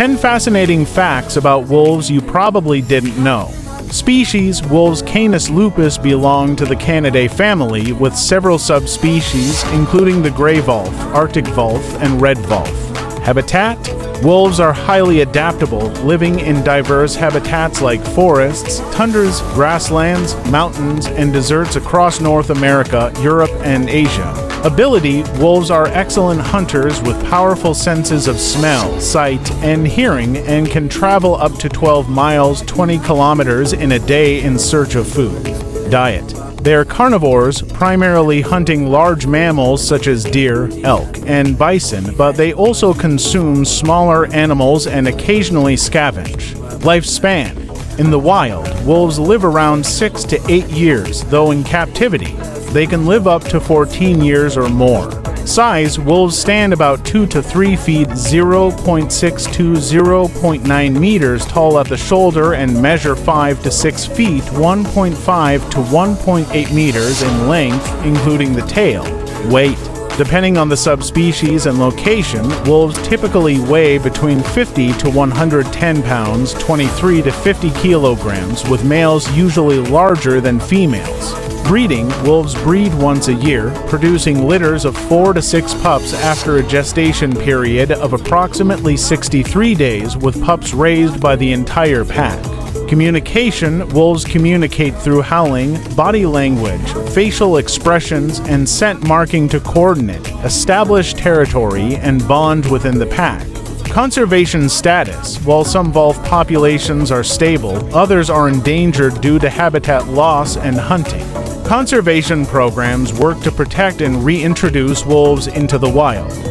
10 fascinating facts about wolves you probably didn't know. Species Wolves Canis lupus belong to the Canidae family with several subspecies including the gray wolf, Arctic wolf, and red wolf. Habitat Wolves are highly adaptable, living in diverse habitats like forests, tundras, grasslands, mountains, and deserts across North America, Europe, and Asia. Ability Wolves are excellent hunters with powerful senses of smell, sight, and hearing and can travel up to 12 miles 20 kilometers in a day in search of food. Diet they are carnivores, primarily hunting large mammals such as deer, elk, and bison, but they also consume smaller animals and occasionally scavenge. Lifespan In the wild, wolves live around 6 to 8 years, though in captivity, they can live up to 14 years or more. Size Wolves stand about 2 to 3 feet 0.6 to 0.9 meters tall at the shoulder and measure 5 to 6 feet 1.5 to 1.8 meters in length, including the tail. Weight Depending on the subspecies and location, wolves typically weigh between 50 to 110 pounds, 23 to 50 kilograms, with males usually larger than females. Breeding, wolves breed once a year, producing litters of 4 to 6 pups after a gestation period of approximately 63 days, with pups raised by the entire pack. Communication Wolves communicate through howling, body language, facial expressions, and scent marking to coordinate, establish territory, and bond within the pack. Conservation status While some wolf populations are stable, others are endangered due to habitat loss and hunting. Conservation programs work to protect and reintroduce wolves into the wild.